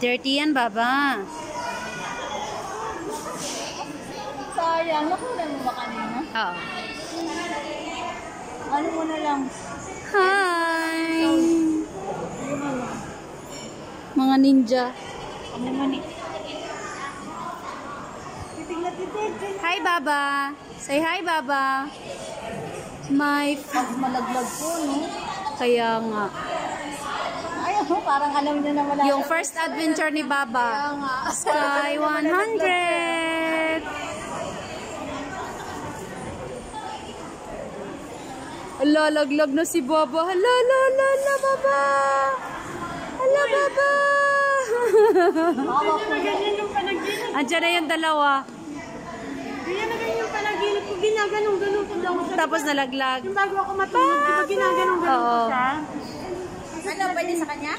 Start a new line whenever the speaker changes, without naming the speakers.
Dirty yan, Baba.
Sayang, nakuha mo ba kanina?
Oo.
Ano mo na lang?
Hi! Mga ninja.
Ano.
Hi, Baba. Say hi, Baba. My...
Pag malaglag po, no?
Kaya nga.
Parang alam niya na wala.
Yung first adventure ni Baba. Sky 100! Hala, laglag na si Baba. Hala, hala, hala, hala, Baba! Hala, Baba! Andiyan na yung dalawa.
Ganyan na ganyan yung panaginip ko. Ginaganong-ganon ko daw.
Tapos nalaglag.
Yung bago ako matulog, di ba ginaganong-ganon ko siya?
Ano, pwede sa kanya?